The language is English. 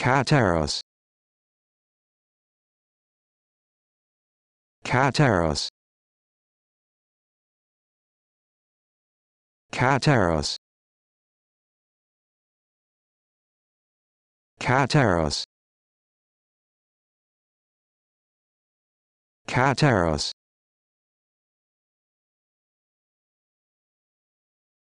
Cateros. Cateros. Cateros. Cateros. Cateros.